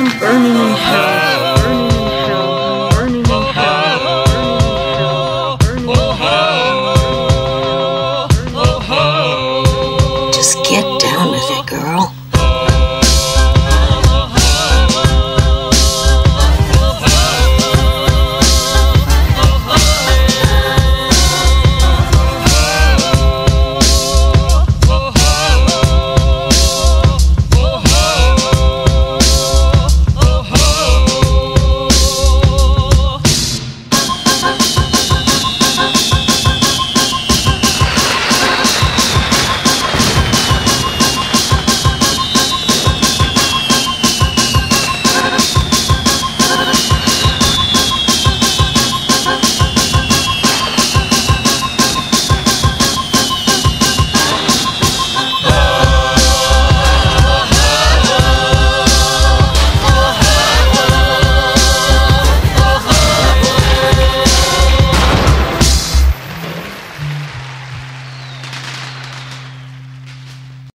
I'm burning in hell.